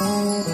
Oh,